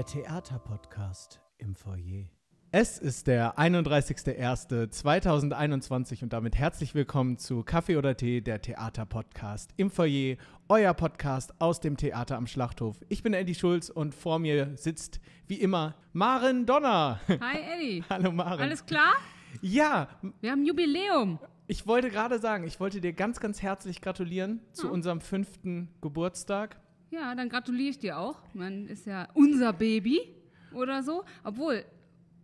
Der Theaterpodcast im Foyer. Es ist der 31.01.2021 und damit herzlich willkommen zu Kaffee oder Tee, der Theaterpodcast im Foyer, euer Podcast aus dem Theater am Schlachthof. Ich bin Eddie Schulz und vor mir sitzt wie immer Maren Donner. Hi Eddie. Hallo Maren. Alles klar? Ja, Wir haben Jubiläum. ich wollte gerade sagen, ich wollte dir ganz, ganz herzlich gratulieren zu Ja. unserem fünften Geburtstag. Ja, dann gratuliere ich dir auch. Man ist ja unser Baby oder so. Obwohl,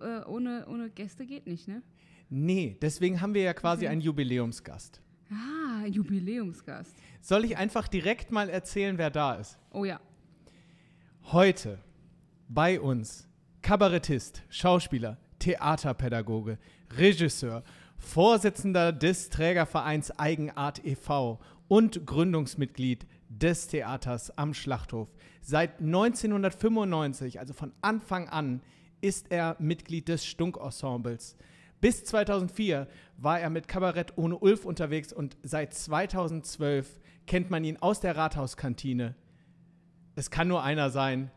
äh, ohne, ohne Gäste geht nicht, ne? Nee, deswegen haben wir ja quasi Okay. einen Jubiläumsgast. Ah, Jubiläumsgast. Soll ich einfach direkt mal erzählen, wer da ist? Oh ja. Heute bei uns Kabarettist, Schauspieler, Theaterpädagoge, Regisseur, Vorsitzender des Trägervereins Eigenart e.V. und Gründungsmitglied des Theaters am Schlachthof. Seit 1995, also von Anfang an, ist er Mitglied des Stunk-Ensembles. Bis 2004 war er mit Kabarett ohne Ulf unterwegs und seit 2012 kennt man ihn aus der Rathauskantine. Es kann nur einer sein.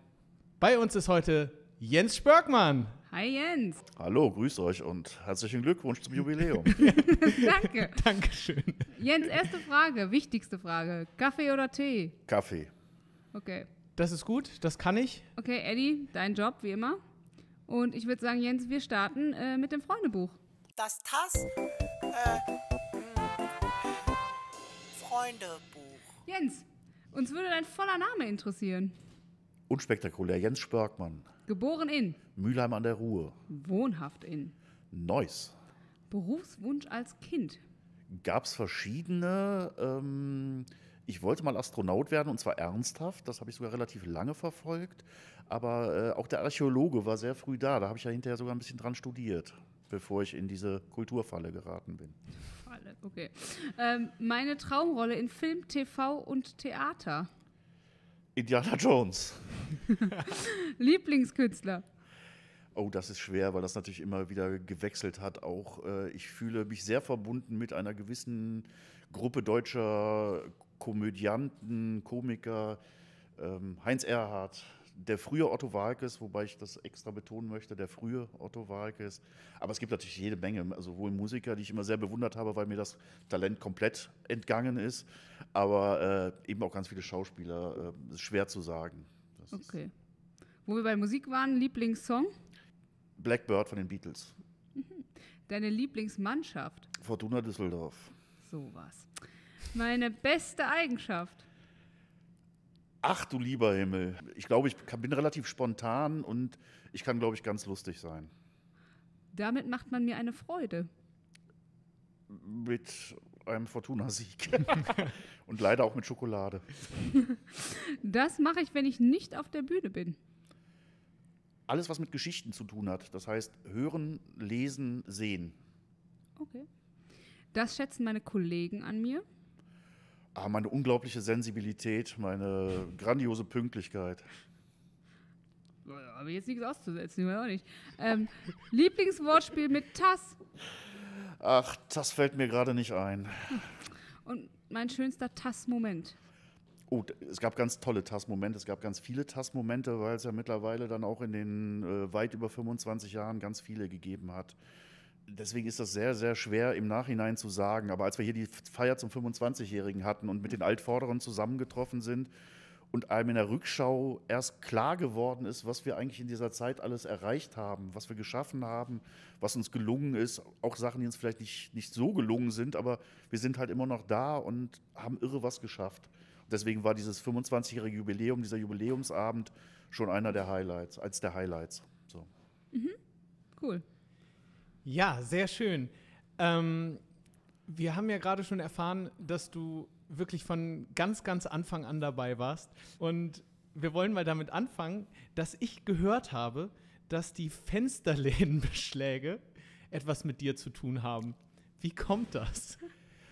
Bei uns ist heute Jens Spörkmann. Hi Jens. Hallo, grüßt euch und herzlichen Glückwunsch zum Jubiläum. Danke. Dankeschön. Jens, erste Frage, wichtigste Frage. Kaffee oder Tee? Kaffee. Okay. Das ist gut, das kann ich. Okay, Eddie, dein Job, wie immer. Und ich würde sagen, Jens, wir starten äh, mit dem Freundebuch. Das TAS äh, mh, Freundebuch. Jens, uns würde dein voller Name interessieren. Unspektakulär. Jens Spörkmann. Geboren in, Mülheim an der Ruhr. wohnhaft in, Neuss. Berufswunsch als Kind. Gab es verschiedene. Ähm, ich wollte mal Astronaut werden und zwar ernsthaft. Das habe ich sogar relativ lange verfolgt. Aber äh, auch der Archäologe war sehr früh da. Da habe ich ja hinterher sogar ein bisschen dran studiert, bevor ich in diese Kulturfalle geraten bin. Falle, okay. Ähm, meine Traumrolle in Film, TV und Theater. Indiana Jones. Lieblingskünstler. Oh, das ist schwer, weil das natürlich immer wieder gewechselt hat. Auch äh, ich fühle mich sehr verbunden mit einer gewissen Gruppe deutscher Komödianten, Komiker. Ähm, Heinz Erhardt, der frühe Otto Walkes, wobei ich das extra betonen möchte, der frühe Otto Walkes. Aber es gibt natürlich jede Menge, also sowohl Musiker, die ich immer sehr bewundert habe, weil mir das Talent komplett entgangen ist, aber äh, eben auch ganz viele Schauspieler. Äh, ist schwer zu sagen. Okay. Wo wir bei Musik waren, Lieblingssong. Blackbird von den Beatles. Deine Lieblingsmannschaft. Fortuna Düsseldorf. Sowas. Meine beste Eigenschaft. Ach du lieber Himmel. Ich glaube, ich bin relativ spontan und ich kann, glaube ich, ganz lustig sein. Damit macht man mir eine Freude. Mit einem Fortuna-Sieg. und leider auch mit Schokolade. Das mache ich, wenn ich nicht auf der Bühne bin. Alles, was mit Geschichten zu tun hat. Das heißt, hören, lesen, sehen. Okay. Das schätzen meine Kollegen an mir. Ah, meine unglaubliche Sensibilität, meine grandiose Pünktlichkeit. Aber jetzt nichts auszusetzen, ich auch nicht. Ähm, Lieblingswortspiel mit Tass. Ach, das fällt mir gerade nicht ein. Und mein schönster Tass-Moment. Oh, es gab ganz tolle TAS-Momente, es gab ganz viele TAS-Momente, weil es ja mittlerweile dann auch in den äh, weit über 25 Jahren ganz viele gegeben hat. Deswegen ist das sehr, sehr schwer im Nachhinein zu sagen. Aber als wir hier die Feier zum 25-Jährigen hatten und mit den Altvorderen zusammengetroffen sind und einem in der Rückschau erst klar geworden ist, was wir eigentlich in dieser Zeit alles erreicht haben, was wir geschaffen haben, was uns gelungen ist, auch Sachen, die uns vielleicht nicht, nicht so gelungen sind, aber wir sind halt immer noch da und haben irre was geschafft. Deswegen war dieses 25-jährige Jubiläum, dieser Jubiläumsabend schon einer der Highlights, als der Highlights. So. Cool. Ja, sehr schön. Ähm, wir haben ja gerade schon erfahren, dass du wirklich von ganz, ganz Anfang an dabei warst. Und wir wollen mal damit anfangen, dass ich gehört habe, dass die Fensterlädenbeschläge etwas mit dir zu tun haben. Wie kommt das?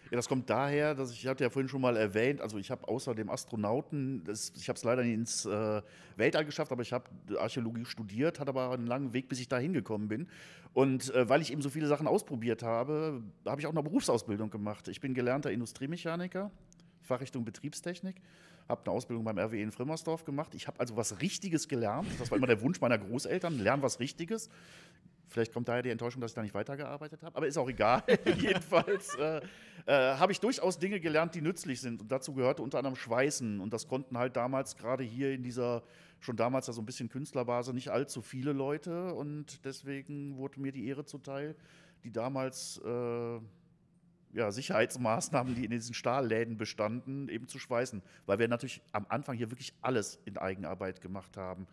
Ja, das kommt daher, dass ich, ich hatte ja vorhin schon mal erwähnt, also ich habe außer dem Astronauten, das, ich habe es leider nicht ins äh, Weltall geschafft, aber ich habe Archäologie studiert, hatte aber einen langen Weg, bis ich da hingekommen bin. Und äh, weil ich eben so viele Sachen ausprobiert habe, habe ich auch eine Berufsausbildung gemacht. Ich bin gelernter Industriemechaniker, Fachrichtung Betriebstechnik, habe eine Ausbildung beim RWE in Frimmersdorf gemacht. Ich habe also was Richtiges gelernt. Das war immer der Wunsch meiner Großeltern, lernen was Richtiges. Vielleicht kommt daher die Enttäuschung, dass ich da nicht weitergearbeitet habe, aber ist auch egal. Jedenfalls äh, äh, habe ich durchaus Dinge gelernt, die nützlich sind. Und dazu gehörte unter anderem Schweißen. Und das konnten halt damals gerade hier in dieser, schon damals ja so ein bisschen Künstlerbase, nicht allzu viele Leute. Und deswegen wurde mir die Ehre zuteil, die damals äh, ja, Sicherheitsmaßnahmen, die in diesen Stahlläden bestanden, eben zu schweißen. Weil wir natürlich am Anfang hier wirklich alles in Eigenarbeit gemacht haben.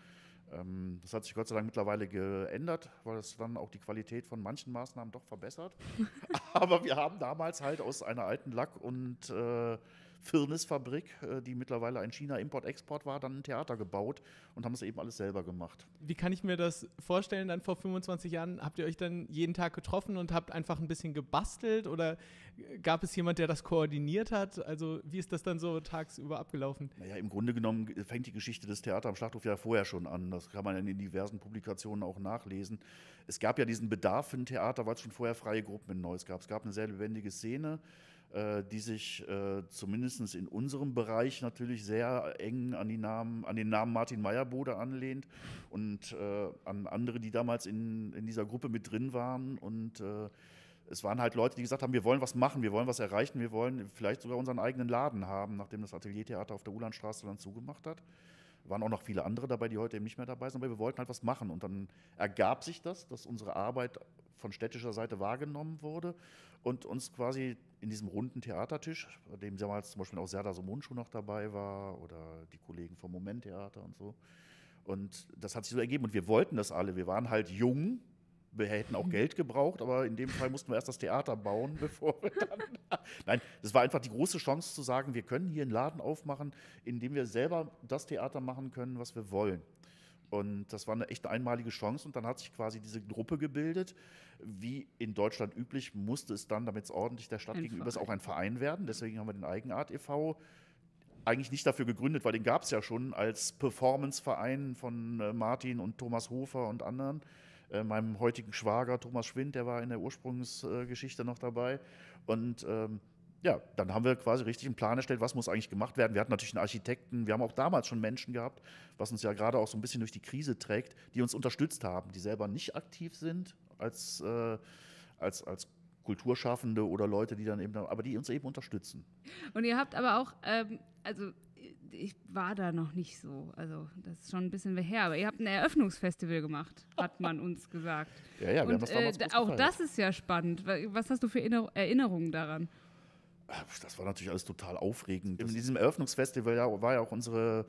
Ähm, das hat sich Gott sei Dank mittlerweile geändert, weil es dann auch die Qualität von manchen Maßnahmen doch verbessert. Aber wir haben damals halt aus einer alten Lack- und äh, Firnisfabrik, äh, die mittlerweile ein China-Import-Export war, dann ein Theater gebaut und haben es eben alles selber gemacht. Wie kann ich mir das vorstellen? Dann vor 25 Jahren habt ihr euch dann jeden Tag getroffen und habt einfach ein bisschen gebastelt oder gab es jemand, der das koordiniert hat? Also wie ist das dann so tagsüber abgelaufen? Naja, im Grunde genommen fängt die Geschichte des Theaters am Schlachthof ja vorher schon an. Das kann man in diversen Publikationen auch nachlesen. Es gab ja diesen Bedarf für ein Theater, weil es schon vorher freie Gruppen in Neuss gab. Es gab eine sehr lebendige Szene äh, die sich äh, zumindest in unserem Bereich natürlich sehr eng an, die Namen, an den Namen Martin Meyerbode anlehnt und äh, an andere, die damals in, in dieser Gruppe mit drin waren. Und äh, es waren halt Leute, die gesagt haben, wir wollen was machen, wir wollen was erreichen, wir wollen vielleicht sogar unseren eigenen Laden haben, nachdem das Ateliertheater auf der Ulandstraße dann zugemacht hat waren auch noch viele andere dabei, die heute eben nicht mehr dabei sind, aber wir wollten halt was machen. Und dann ergab sich das, dass unsere Arbeit von städtischer Seite wahrgenommen wurde und uns quasi in diesem runden Theatertisch, bei dem damals zum Beispiel auch Serda Somundschuh noch dabei war oder die Kollegen vom Moment-Theater und so. Und das hat sich so ergeben. Und wir wollten das alle. Wir waren halt jung, wir hätten auch Geld gebraucht, aber in dem Fall mussten wir erst das Theater bauen, bevor wir dann. Nein, das war einfach die große Chance zu sagen, wir können hier einen Laden aufmachen, in dem wir selber das Theater machen können, was wir wollen. Und das war eine echt einmalige Chance. Und dann hat sich quasi diese Gruppe gebildet. Wie in Deutschland üblich, musste es dann, damit es ordentlich der Stadt Ein gegenüber ist, Verein. auch ein Verein werden. Deswegen haben wir den Eigenart e.V. eigentlich nicht dafür gegründet, weil den gab es ja schon als Performanceverein von äh, Martin und Thomas Hofer und anderen. Äh, meinem heutigen Schwager Thomas Schwind, der war in der Ursprungsgeschichte noch dabei. Und ähm, ja, dann haben wir quasi richtig einen Plan erstellt, was muss eigentlich gemacht werden. Wir hatten natürlich einen Architekten, wir haben auch damals schon Menschen gehabt, was uns ja gerade auch so ein bisschen durch die Krise trägt, die uns unterstützt haben, die selber nicht aktiv sind als, äh, als, als Kulturschaffende oder Leute, die dann eben, aber die uns eben unterstützen. Und ihr habt aber auch, ähm, also ich war da noch nicht so, also das ist schon ein bisschen her, aber ihr habt ein Eröffnungsfestival gemacht, hat man uns gesagt. Ja, ja, wir haben Und das äh, damals da- groß auch gefeiert. das ist ja spannend. Wa- Was hast du für Erinner- Erinnerungen daran? Das war natürlich alles total aufregend. In diesem Eröffnungsfestival war ja auch unsere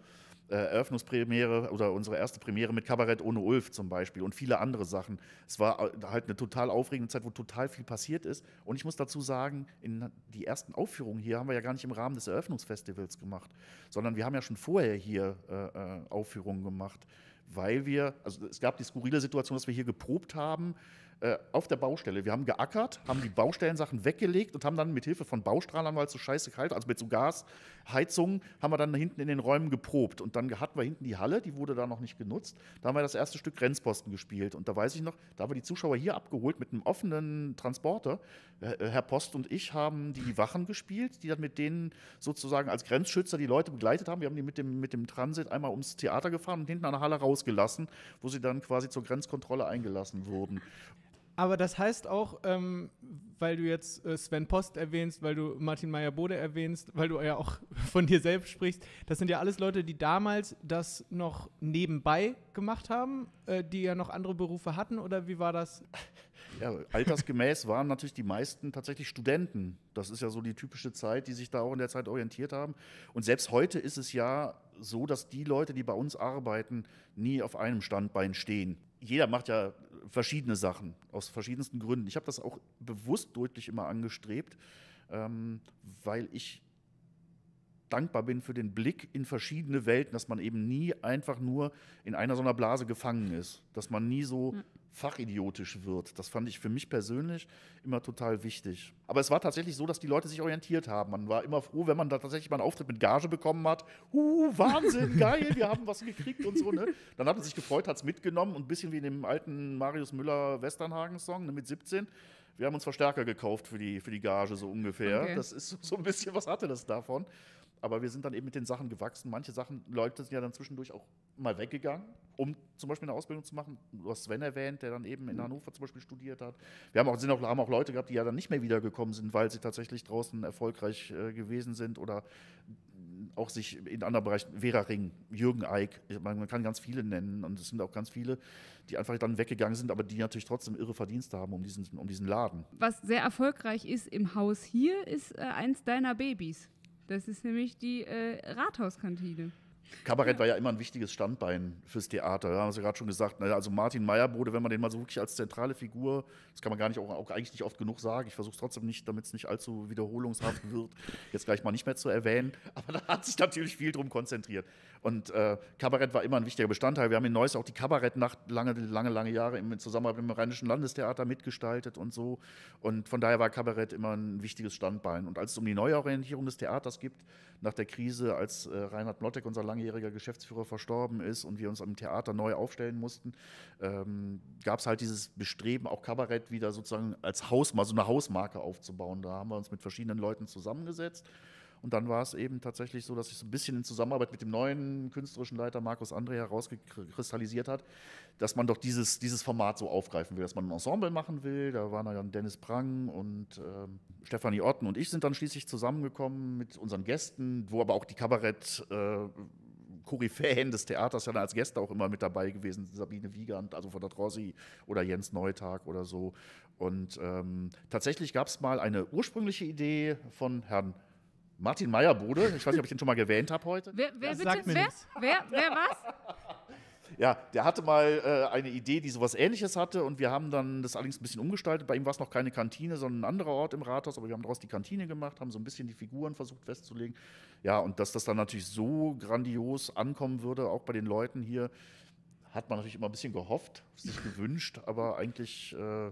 äh, Eröffnungspremiere oder unsere erste Premiere mit Kabarett ohne Ulf zum Beispiel und viele andere Sachen. Es war halt eine total aufregende Zeit, wo total viel passiert ist. Und ich muss dazu sagen, in die ersten Aufführungen hier haben wir ja gar nicht im Rahmen des Eröffnungsfestivals gemacht, sondern wir haben ja schon vorher hier äh, äh, Aufführungen gemacht, weil wir, also es gab die skurrile Situation, dass wir hier geprobt haben äh, auf der Baustelle. Wir haben geackert, haben die Baustellensachen weggelegt und haben dann mit Hilfe von Baustrahlern, weil es so scheiße kalt also mit so Gasheizungen, haben wir dann hinten in den Räumen geprobt. Und dann hatten wir hinten die Halle, die wurde da noch nicht genutzt. Da haben wir das erste Stück Grenzposten gespielt. Und da weiß ich noch, da haben wir die Zuschauer hier abgeholt mit einem offenen Transporter. Äh, Herr Post und ich haben die Wachen gespielt, die dann mit denen sozusagen als Grenzschützer die Leute begleitet haben. Wir haben die mit dem, mit dem Transit einmal ums Theater gefahren und hinten an der Halle rausgelassen, wo sie dann quasi zur Grenzkontrolle eingelassen wurden. Aber das heißt auch, ähm, weil du jetzt äh, Sven Post erwähnst, weil du Martin Meyer-Bode erwähnst, weil du ja auch von dir selbst sprichst, das sind ja alles Leute, die damals das noch nebenbei gemacht haben, äh, die ja noch andere Berufe hatten, oder wie war das? Ja, altersgemäß waren natürlich die meisten tatsächlich Studenten. Das ist ja so die typische Zeit, die sich da auch in der Zeit orientiert haben. Und selbst heute ist es ja so, dass die Leute, die bei uns arbeiten, nie auf einem Standbein stehen. Jeder macht ja verschiedene Sachen aus verschiedensten Gründen. Ich habe das auch bewusst deutlich immer angestrebt, ähm, weil ich dankbar bin für den Blick in verschiedene Welten, dass man eben nie einfach nur in einer so einer Blase gefangen ist, dass man nie so fachidiotisch wird. Das fand ich für mich persönlich immer total wichtig. Aber es war tatsächlich so, dass die Leute sich orientiert haben. Man war immer froh, wenn man da tatsächlich mal einen Auftritt mit Gage bekommen hat. Uh, Wahnsinn, geil, wir haben was gekriegt und so. Ne? Dann hat man sich gefreut, hat es mitgenommen und ein bisschen wie in dem alten Marius Müller Westernhagen-Song ne, mit 17. Wir haben uns Verstärker gekauft für die, für die Gage, so ungefähr. Okay. Das ist so ein bisschen, was hatte das davon? Aber wir sind dann eben mit den Sachen gewachsen. Manche Sachen, Leute sind ja dann zwischendurch auch mal weggegangen, um zum Beispiel eine Ausbildung zu machen. Du hast Sven erwähnt, der dann eben in Hannover zum Beispiel studiert hat. Wir haben auch, sind auch, haben auch Leute gehabt, die ja dann nicht mehr wiedergekommen sind, weil sie tatsächlich draußen erfolgreich äh, gewesen sind oder auch sich in anderen Bereichen, Vera Ring, Jürgen Eick, man kann ganz viele nennen und es sind auch ganz viele, die einfach dann weggegangen sind, aber die natürlich trotzdem irre Verdienste haben um diesen, um diesen Laden. Was sehr erfolgreich ist im Haus hier, ist äh, eins deiner Babys. Das ist nämlich die äh, Rathauskantine. Kabarett war ja immer ein wichtiges Standbein fürs Theater. Ja, haben Sie gerade schon gesagt. Also Martin Meyerbrode, wenn man den mal so wirklich als zentrale Figur, das kann man gar nicht auch, auch eigentlich nicht oft genug sagen. Ich versuche es trotzdem nicht, damit es nicht allzu wiederholungshaft wird, jetzt gleich mal nicht mehr zu erwähnen. Aber da hat sich natürlich viel drum konzentriert. Und äh, Kabarett war immer ein wichtiger Bestandteil. Wir haben in Neuss auch die Kabarettnacht lange, lange, lange Jahre im Zusammenarbeit mit dem Rheinischen Landestheater mitgestaltet und so. Und von daher war Kabarett immer ein wichtiges Standbein. Und als es um die Neuorientierung des Theaters gibt, nach der Krise, als äh, Reinhard Mlottek, unser langjähriger Geschäftsführer, verstorben ist und wir uns am Theater neu aufstellen mussten, ähm, gab es halt dieses Bestreben, auch Kabarett wieder sozusagen als Haus, mal so eine Hausmarke aufzubauen. Da haben wir uns mit verschiedenen Leuten zusammengesetzt. Und dann war es eben tatsächlich so, dass sich so ein bisschen in Zusammenarbeit mit dem neuen künstlerischen Leiter Markus André herauskristallisiert hat, dass man doch dieses, dieses Format so aufgreifen will, dass man ein Ensemble machen will. Da waren dann Dennis Prang und ähm, Stefanie Otten und ich sind dann schließlich zusammengekommen mit unseren Gästen, wo aber auch die Kabarett- äh, Koryphäen des Theaters ja dann als Gäste auch immer mit dabei gewesen, Sabine Wiegand, also von der Trossi oder Jens Neutag oder so. Und ähm, tatsächlich gab es mal eine ursprüngliche Idee von Herrn Martin Meyerbode, ich weiß nicht, ob ich den schon mal erwähnt habe heute. Wer, wer bitte? sagt mir wer? wer? Wer was? Ja, der hatte mal äh, eine Idee, die sowas ähnliches hatte und wir haben dann das allerdings ein bisschen umgestaltet. Bei ihm war es noch keine Kantine, sondern ein anderer Ort im Rathaus, aber wir haben daraus die Kantine gemacht, haben so ein bisschen die Figuren versucht festzulegen. Ja, und dass das dann natürlich so grandios ankommen würde, auch bei den Leuten hier, hat man natürlich immer ein bisschen gehofft, sich gewünscht, aber eigentlich äh,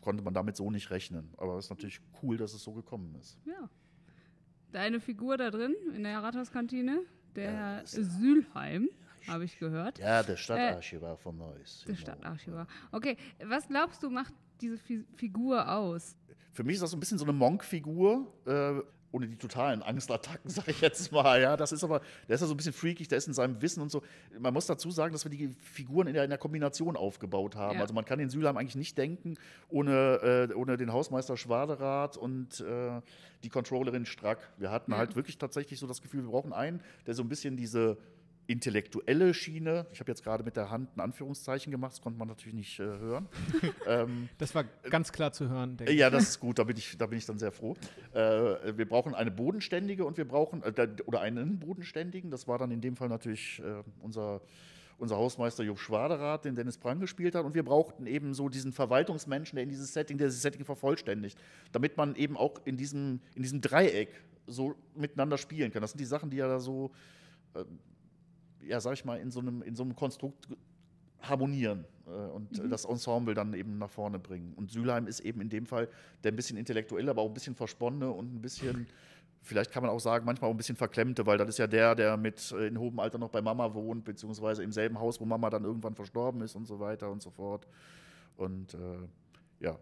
konnte man damit so nicht rechnen. Aber es ist natürlich cool, dass es so gekommen ist. Ja. Deine Figur da drin in der Rathauskantine, der Ja, Herr Sülheim, habe ich gehört. Ja, der Stadtarchivar von Neuss. Der genau. Stadtarchivar. Okay, was glaubst du, macht diese Fi Figur aus? Für mich ist das so ein bisschen so eine Monk-Figur, äh, ohne die totalen Angstattacken, sage ich jetzt mal. Ja, das ist aber, der ist ja so ein bisschen freakig, der ist in seinem Wissen und so. Man muss dazu sagen, dass wir die Figuren in der, in der Kombination aufgebaut haben. Ja. Also man kann den Sülheim eigentlich nicht denken ohne, äh, ohne den Hausmeister Schwaderath und äh, die Controllerin Strack. Wir hatten Ja. halt wirklich tatsächlich so das Gefühl, wir brauchen einen, der so ein bisschen diese intellektuelle Schiene, ich habe jetzt gerade mit der Hand ein Anführungszeichen gemacht, das konnte man natürlich nicht äh, hören. ähm, Das war ganz klar zu hören, denke ja, das ist gut, da bin ich, da bin ich dann sehr froh. Äh, wir brauchen eine bodenständige und wir brauchen, äh, oder einen bodenständigen, das war dann in dem Fall natürlich äh, unser, unser Hausmeister Jupp Schwaderath, den Dennis Prang gespielt hat. Und wir brauchten eben so diesen Verwaltungsmenschen, der in dieses Setting, der dieses Setting vervollständigt, damit man eben auch in diesem, in diesem Dreieck so miteinander spielen kann. Das sind die Sachen, die ja da so, äh, ja, sag ich mal, in so einem, in so einem Konstrukt harmonieren äh, und äh, das Ensemble dann eben nach vorne bringen. Und Sülheim ist eben in dem Fall der ein bisschen intellektuelle, aber auch ein bisschen versponnene und ein bisschen, vielleicht kann man auch sagen, manchmal auch ein bisschen verklemmte, weil das ist ja der, der mit äh, in hohem Alter noch bei Mama wohnt, beziehungsweise im selben Haus, wo Mama dann irgendwann verstorben ist und so weiter und so fort. Und äh, ja,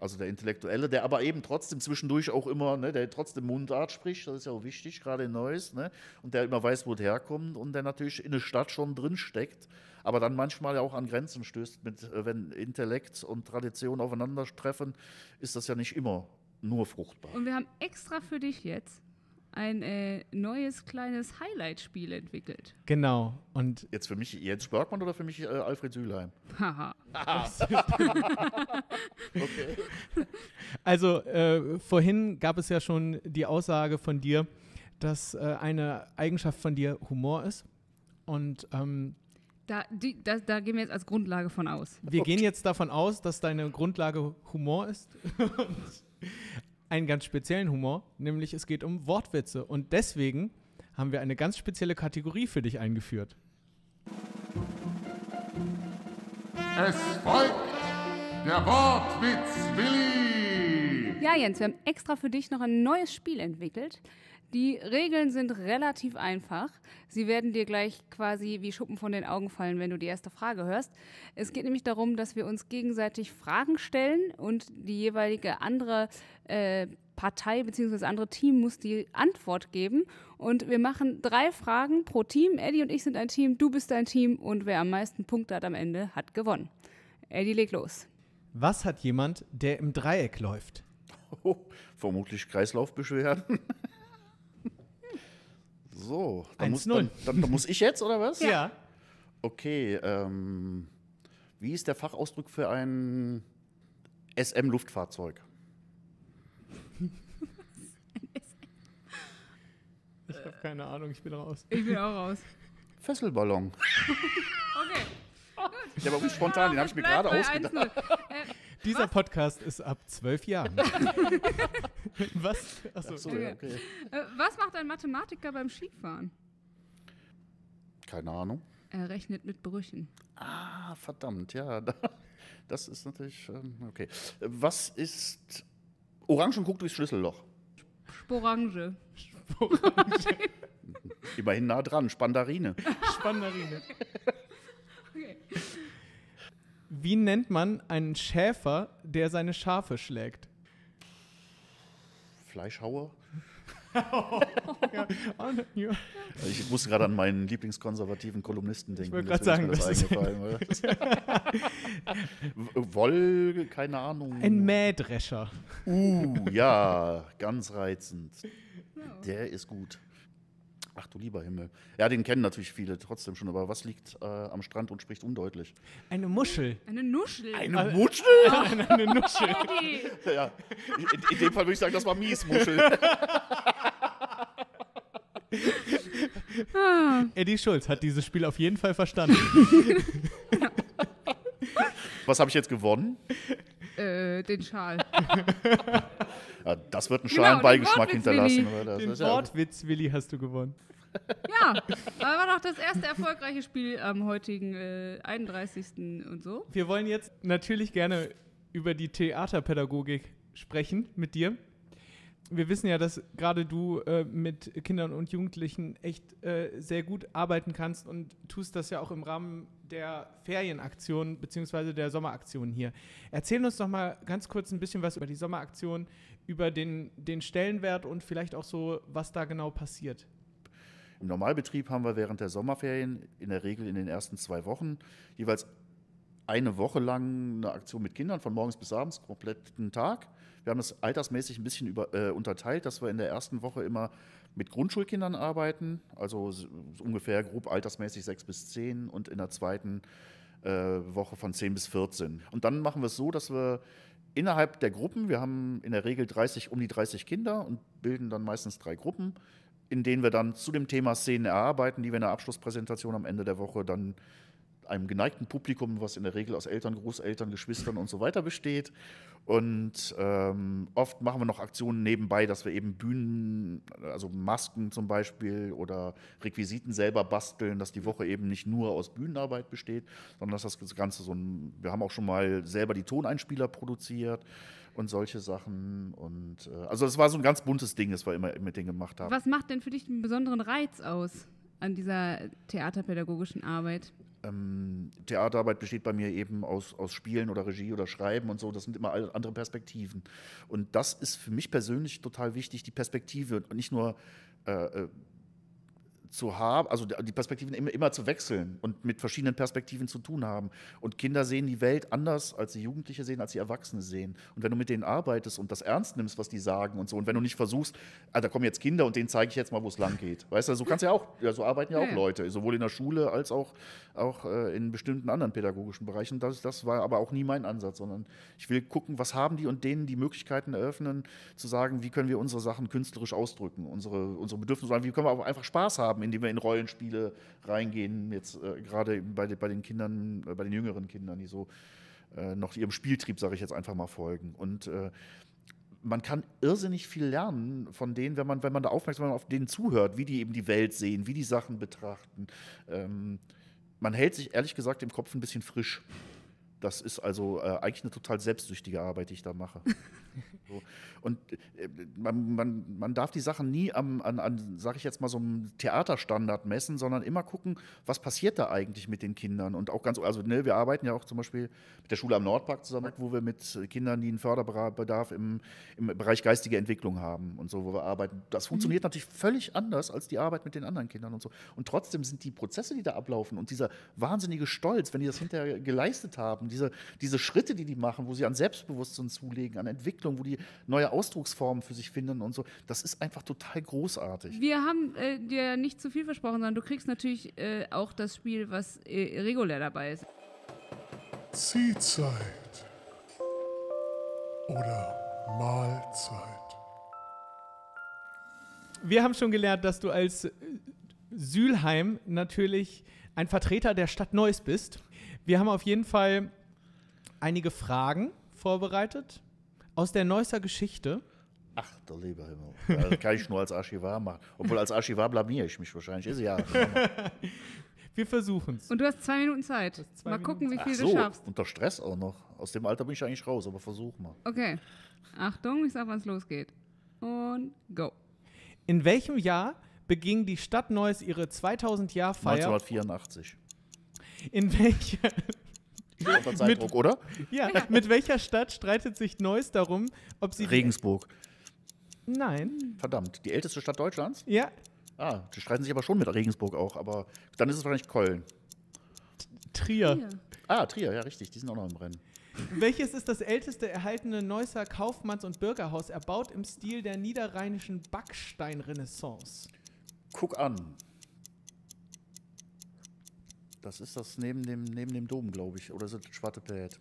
also der Intellektuelle, der aber eben trotzdem zwischendurch auch immer, ne, der trotzdem Mundart spricht, das ist ja auch wichtig, gerade in Neuss, ne, und der immer weiß, wo es herkommt und der natürlich in der Stadt schon drin steckt, aber dann manchmal ja auch an Grenzen stößt, mit, äh, wenn Intellekt und Tradition aufeinandertreffen, ist das ja nicht immer nur fruchtbar. Und wir haben extra für dich jetzt ein äh, neues kleines Highlight-Spiel entwickelt. Genau. Und Jetzt für mich Jens Spörkmann oder für mich äh, Alfred Sülheim? Haha. Okay. also äh, vorhin gab es ja schon die Aussage von dir, dass äh, eine Eigenschaft von dir Humor ist. Und ähm, Da, die, da, da gehen wir jetzt als Grundlage von aus. wir gehen jetzt davon aus, dass deine Grundlage Humor ist. Einen ganz speziellen Humor, nämlich es geht um Wortwitze. Und deswegen haben wir eine ganz spezielle Kategorie für dich eingeführt. Es folgt der Wortwitz Willi. Ja, Jens, wir haben extra für dich noch ein neues Spiel entwickelt. Die Regeln sind relativ einfach. Sie werden dir gleich quasi wie Schuppen von den Augen fallen, wenn du die erste Frage hörst. Es geht nämlich darum, dass wir uns gegenseitig Fragen stellen und die jeweilige andere äh, Partei bzw. das andere Team muss die Antwort geben. Und wir machen drei Fragen pro Team. Eddie und ich sind ein Team, du bist ein Team und wer am meisten Punkte hat am Ende, hat gewonnen. Eddie, leg los. Was hat jemand, der im Dreieck läuft? Oh, vermutlich Kreislaufbeschwerden. So, dann muss, 1-0. dann, dann, dann muss ich jetzt, oder was? Ja. Okay, ähm, wie ist der Fachausdruck für ein SM-Luftfahrzeug? Ich habe keine Ahnung, ich bin raus. Ich bin auch raus. Fesselballon. Okay. Ja, aber spontan, den habe ich mir gerade ausgedacht. 1-0. Dieser Podcast ist ab zwölf Jahren. Was? Achso, Achso, Okay. okay. Äh, was macht ein Mathematiker beim Skifahren? Keine Ahnung. Er rechnet mit Brüchen. Ah, verdammt, ja. da- Das ist natürlich, ähm, okay. Was ist Orange und guckt durchs Schlüsselloch? Sporange. Immerhin nah dran, Spandarine. Spandarine. Wie nennt man einen Schäfer, der seine Schafe schlägt? Fleischhauer? Ich musste gerade an meinen Lieblingskonservativen Kolumnisten denken. wollte grad deswegen ist sagen, das eingefallen, oder? Woll, keine Ahnung. Ein Mähdrescher. Uh, ja, ganz reizend. Der ist gut. Ach du lieber Himmel. Ja, den kennen natürlich viele trotzdem schon, aber was liegt äh, am Strand und spricht undeutlich? Eine Muschel. Eine Nuschel. Eine Muschel? Eine Nuschel. Eddie. Ja, in, in dem Fall würde ich sagen, das war Miesmuschel. Eddie Schulz hat dieses Spiel auf jeden Fall verstanden. Was habe ich jetzt gewonnen? Äh, den Schal. Ja, das wird einen Genau, schalen den Beigeschmack Wortwitz, hinterlassen. Willi. Den Wortwitz, Willi, hast du gewonnen. Ja, aber war doch das erste erfolgreiche Spiel am heutigen äh, 31. und so. Wir wollen jetzt natürlich gerne über die Theaterpädagogik sprechen mit dir. Wir wissen ja, dass gerade du äh, mit Kindern und Jugendlichen echt äh, sehr gut arbeiten kannst und tust das ja auch im Rahmen der Ferienaktion bzw. der Sommeraktion hier. Erzähl uns doch mal ganz kurz ein bisschen was über die Sommeraktion, über den, den Stellenwert und vielleicht auch so, was da genau passiert. Im Normalbetrieb haben wir während der Sommerferien in der Regel in den ersten zwei Wochen jeweils eine Woche lang eine Aktion mit Kindern von morgens bis abends, kompletten Tag. Wir haben das altersmäßig ein bisschen über, äh, unterteilt, dass wir in der ersten Woche immer mit Grundschulkindern arbeiten, also ungefähr grob altersmäßig sechs bis zehn und in der zweiten äh, Woche von 10 bis 14. Und dann machen wir es so, dass wir innerhalb der Gruppen, wir haben in der Regel 30, um die 30 Kinder und bilden dann meistens drei Gruppen, in denen wir dann zu dem Thema Szenen erarbeiten, die wir in der Abschlusspräsentation am Ende der Woche dann einem geneigten Publikum, was in der Regel aus Eltern, Großeltern, Geschwistern und so weiter besteht. Und ähm, oft machen wir noch Aktionen nebenbei, dass wir eben Bühnen, also Masken zum Beispiel oder Requisiten selber basteln, dass die Woche eben nicht nur aus Bühnenarbeit besteht, sondern dass das Ganze so ein, wir haben auch schon mal selber die Toneinspieler produziert und solche Sachen. Und äh, also das war so ein ganz buntes Ding, das wir immer mit denen gemacht haben. Was macht denn für dich einen besonderen Reiz aus an dieser theaterpädagogischen Arbeit? Ähm, Theaterarbeit besteht bei mir eben aus, aus Spielen oder Regie oder Schreiben und so. Das sind immer andere Perspektiven. Und das ist für mich persönlich total wichtig, die Perspektive und nicht nur äh, äh, zu haben, also die Perspektiven immer, immer zu wechseln und mit verschiedenen Perspektiven zu tun haben. Und Kinder sehen die Welt anders, als die Jugendliche sehen, als die Erwachsene sehen. Und wenn du mit denen arbeitest und das ernst nimmst, was die sagen und so, und wenn du nicht versuchst, ah, da kommen jetzt Kinder und denen zeige ich jetzt mal, wo es lang geht. Weißt du, so kannst ja auch, ja, so arbeiten ja Ja, auch. Leute, sowohl in der Schule als auch, auch äh, in bestimmten anderen pädagogischen Bereichen. Das, das war aber auch nie mein Ansatz, sondern ich will gucken, was haben die und denen die Möglichkeiten eröffnen, zu sagen, wie können wir unsere Sachen künstlerisch ausdrücken, unsere, unsere Bedürfnisse, wie können wir auch einfach Spaß haben, indem wir in Rollenspiele reingehen, jetzt äh, gerade bei, bei den Kindern, äh, bei den jüngeren Kindern, die so äh, noch ihrem Spieltrieb, sage ich jetzt einfach mal, folgen. Und äh, man kann irrsinnig viel lernen von denen, wenn man, wenn man da aufmerksam auf denen zuhört, wie die eben die Welt sehen, wie die Sachen betrachten. Ähm, man hält sich ehrlich gesagt im Kopf ein bisschen frisch. Das ist also äh, eigentlich eine total selbstsüchtige Arbeit, die ich da mache. so. Und äh, man, man, man darf die Sachen nie am, an, an sage ich jetzt mal, so einem Theaterstandard messen, sondern immer gucken, was passiert da eigentlich mit den Kindern. Und auch ganz, also ne, wir arbeiten ja auch zum Beispiel mit der Schule am Nordpark zusammen, wo wir mit Kindern, die einen Förderbedarf im, im Bereich geistige Entwicklung haben und so, wo wir arbeiten. Das funktioniert natürlich völlig anders als die Arbeit mit den anderen Kindern und so. Und trotzdem sind die Prozesse, die da ablaufen und dieser wahnsinnige Stolz, wenn die das hinterher geleistet haben, diese, diese Schritte, die die machen, wo sie an Selbstbewusstsein zulegen, an Entwicklung, wo die neue Ausdrucksformen für sich finden und so, das ist einfach total großartig. Wir haben äh, dir nicht zu viel versprochen, sondern du kriegst natürlich äh, auch das Spiel, was äh, regulär dabei ist. Ziehzeit. Oder Mahlzeit. Wir haben schon gelernt, dass du als äh, Sülheim natürlich ein Vertreter der Stadt Neuss bist. Wir haben auf jeden Fall einige Fragen vorbereitet aus der Neusser Geschichte. Ach, der liebe Himmel. Das kann ich nur als Archivar machen. Obwohl als Archivar blamiere ich mich wahrscheinlich. Ist ja. Wir versuchen es. Und du hast zwei Minuten Zeit. zwei mal gucken, wie Ach viel so, du schaffst. unter Stress auch noch. Aus dem Alter bin ich eigentlich raus, aber versuch mal. Okay. Achtung, ich sag, wann es losgeht. Und go. In welchem Jahr beging die Stadt Neuss ihre 2000-Jahr-Feier? 1984. In welcher, unter Zeitdruck, oder? ja, mit welcher Stadt streitet sich Neuss darum, ob sie. Regensburg. Nein. Verdammt, die älteste Stadt Deutschlands? Ja, Ah, die streiten sich aber schon mit Regensburg auch, aber dann ist es wahrscheinlich Köln. Trier. Hier. Ah, Trier, ja richtig, die sind auch noch im Rennen. Welches ist das älteste erhaltene Neusser Kaufmanns- und Bürgerhaus, erbaut im Stil der niederrheinischen Backsteinrenaissance? Guck an. Das ist das neben dem, neben dem Dom, glaube ich. Oder ist es Schwattepät?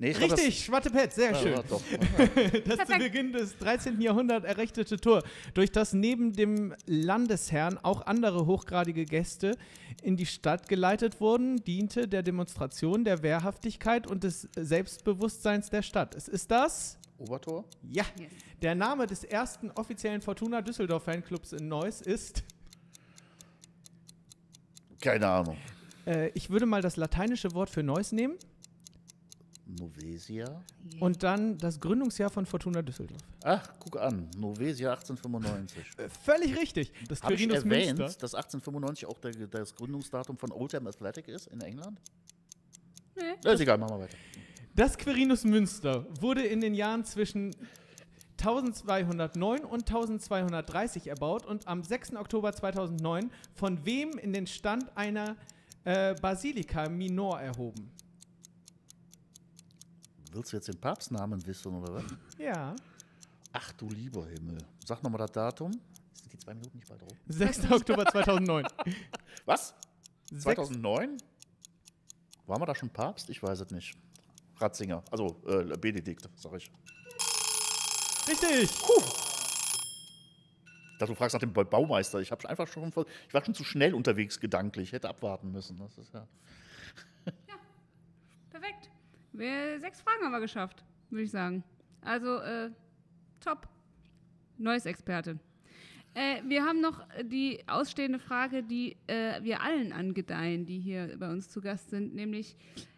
Nee, Richtig, Schwattepet, sehr Das, schön. ja, doch. Das zu Beginn des 13. Jahrhunderts errichtete Tor, durch das neben dem Landesherrn auch andere hochgradige Gäste in die Stadt geleitet wurden, diente der Demonstration der Wehrhaftigkeit und des Selbstbewusstseins der Stadt. Es ist das? Obertor? Ja. Yes. Der Name des ersten offiziellen Fortuna Düsseldorf Fanclubs in Neuss ist. Keine Ahnung. Äh, ich würde mal das lateinische Wort für Neuss nehmen Novesia? und dann das Gründungsjahr von Fortuna Düsseldorf. Ach, guck an. Novesia 1895. Äh, völlig richtig. Das Habe ich Quirinus erwähnt, Münster. dass 1895 auch der, das Gründungsdatum von Oldham Athletic ist in England? Nee. Ja, ist egal, machen wir weiter. Das Quirinus Münster wurde in den Jahren zwischen 1209 und 1230 erbaut und am 6. Oktober 2009 von wem in den Stand einer äh, Basilika Minor erhoben? Willst du jetzt den Papstnamen wissen oder was? Ja. Ach du lieber Himmel. Sag nochmal das Datum. Sind die zwei Minuten nicht bald rum? 6. Oktober 2009. Was? Sechs- 2009? Waren wir da schon Papst? Ich weiß es nicht. Ratzinger, also äh, Benedikt, sag ich. Richtig. Ich dachte, du fragst nach dem Ba- Baumeister. Ich, hab einfach schon, ich war schon zu schnell unterwegs gedanklich. Hätte abwarten müssen. Das ist ja. Perfekt. Wir, sechs Fragen haben wir geschafft, würde ich sagen. Also, äh, top. Neues Experte. Äh, wir haben noch die ausstehende Frage, die äh, wir allen angedeihen, die hier bei uns zu Gast sind, nämlich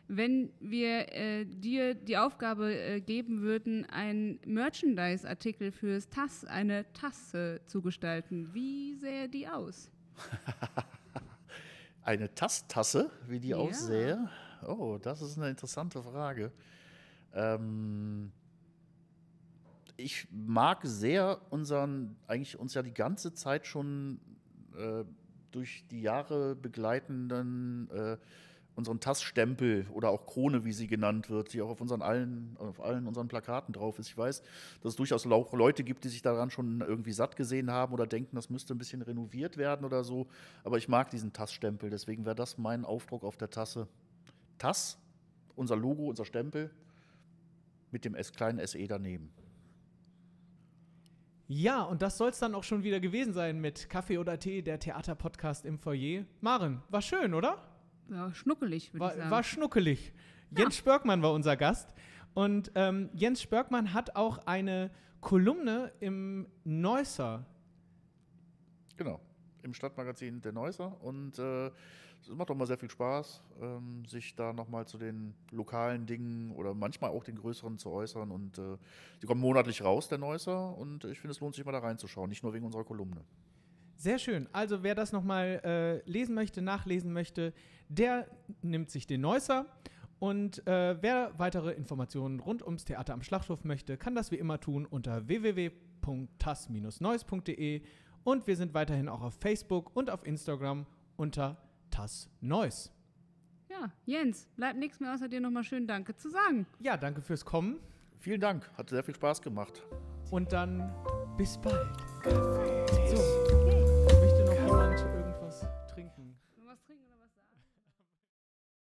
wenn wir äh, dir die Aufgabe äh, geben würden, einen Merchandise-Artikel fürs TAS, eine Tasse zu gestalten, wie sähe die aus? Eine Tasttasse, wie die Ja. aussähe? Oh, das ist eine interessante Frage. Ähm, ich mag sehr unseren, eigentlich uns ja die ganze Zeit schon äh, durch die Jahre begleitenden, äh, unseren Tassstempel oder auch Krone, wie sie genannt wird, die auch auf, unseren allen, auf allen unseren Plakaten drauf ist. Ich weiß, dass es durchaus auch Leute gibt, die sich daran schon irgendwie satt gesehen haben oder denken, das müsste ein bisschen renoviert werden oder so. Aber ich mag diesen Tassstempel, deswegen wäre das mein Aufdruck auf der Tasse. Tass, unser Logo, unser Stempel mit dem S kleinen SE daneben. Ja, und das soll es dann auch schon wieder gewesen sein mit Kaffee oder Tee, der Theaterpodcast im Foyer. Maren, war schön, oder? Ja, schnuckelig, würde ich War, sagen. war schnuckelig. Jens Spörkmann war unser Gast. Und ähm, Jens Spörkmann hat auch eine Kolumne im Neusser. Genau, im Stadtmagazin der Neusser. Und äh, es macht auch mal sehr viel Spaß, ähm, sich da nochmal zu den lokalen Dingen oder manchmal auch den größeren zu äußern. Und äh, die kommen monatlich raus, der Neusser. Und ich finde, es lohnt sich mal da reinzuschauen, nicht nur wegen unserer Kolumne. Sehr schön. Also wer das nochmal äh, lesen möchte, nachlesen möchte, der nimmt sich den Neusser. Und äh, wer weitere Informationen rund ums Theater am Schlachthof möchte, kann das wie immer tun unter www.tas-neues.de und wir sind weiterhin auch auf Facebook und auf Instagram unter Tas Neues. Ja, Jens, bleibt nichts mehr außer dir nochmal schön Danke zu sagen. Ja, danke fürs Kommen Vielen Dank, hat sehr viel Spaß gemacht. und dann bis bald. Café